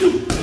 do.